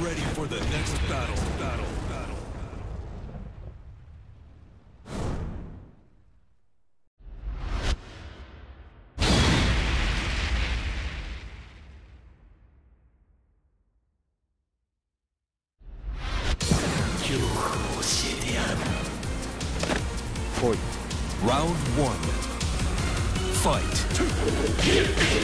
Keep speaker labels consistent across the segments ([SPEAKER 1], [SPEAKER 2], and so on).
[SPEAKER 1] ready for the next battle. Battle. Battle. Round one. Fight.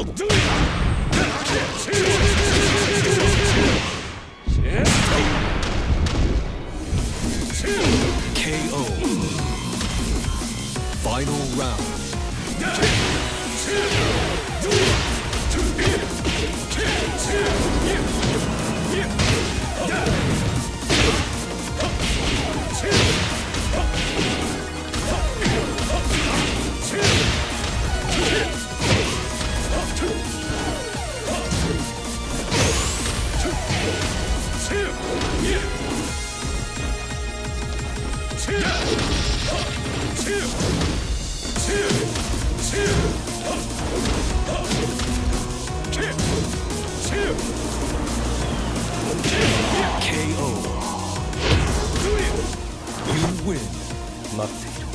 [SPEAKER 1] KO. Final round. KO. You win,
[SPEAKER 2] Luffy.